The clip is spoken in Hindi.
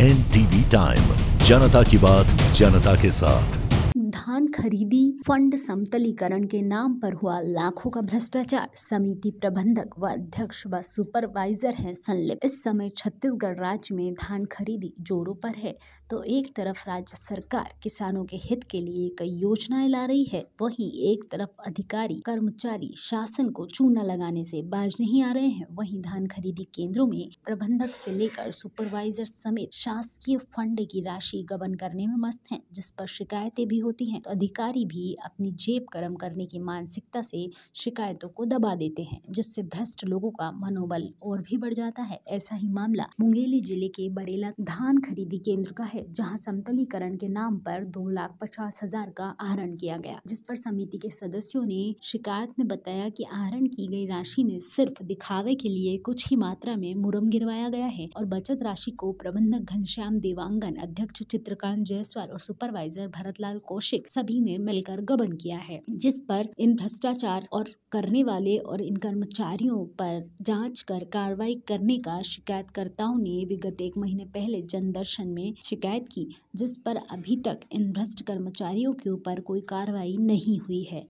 एन टीवी टाइम जनता की बात जनता के साथ। धान खरीदी, फंड समतलीकरण के नाम पर हुआ लाखों का भ्रष्टाचार। समिति प्रबंधक व अध्यक्ष व सुपरवाइजर हैं संलिप्त। इस समय छत्तीसगढ़ राज्य में धान खरीदी जोरों पर है। तो एक तरफ़ राज्य सरकार किसानों के हित के लिए कई योजनाएँ ला रही है, वहीं एक तरफ़ अधिकारी, कर्मचारी, शासन को चूना लगाने से बाज नहीं आ रहे हैं। वहीं धान खरीदी केंद्रों में प्रबंधक से लेकर सुपरवाइजर समेत शासकीय फंड की राशि गबन करने में मस्त हैं, जिस पर शिकायतें भी होती हैं। तो अधिकारी भी अपनी जेब गर्म करने की मानसिकता से शिकायतों को दबा देते हैं, जिससे भ्रष्ट लोगों का मनोबल और भी बढ़ जाता है। ऐसा ही मामला मुंगेली ज़िले के बरेला धान खरीदी केंद्र का है, जहाँ समतलीकरण के नाम पर दो लाख पचास हज़ार का आहरण किया गया, जिस पर समिति के सदस्यों ने शिकायत में बताया कि आहरण की गई राशि में सिर्फ़ दिखावे के लिए कुछ ही मात्रा में मुरम गिरवाया गया है और बचत राशि को प्रबंधक घनश्याम देवांगन, अध्यक्ष चित्रकांत जायसवाल और सुपरवाइजर भरतलाल कौशिक सभी ने मिलकर गबन किया है, जिस पर इन भ्रष्टाचार और करने वाले और इन कर्मचारियों पर जाँच कर कार्रवाई करने का शिकायतकर्ताओं ने विगत एक महीने पहले जनदर्शन में शिकायत की, जिस पर अभी तक इन भ्रष्ट कर्मचारियों के ऊपर कोई कार्रवाई नहीं हुई है।